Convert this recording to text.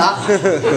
呵呵呵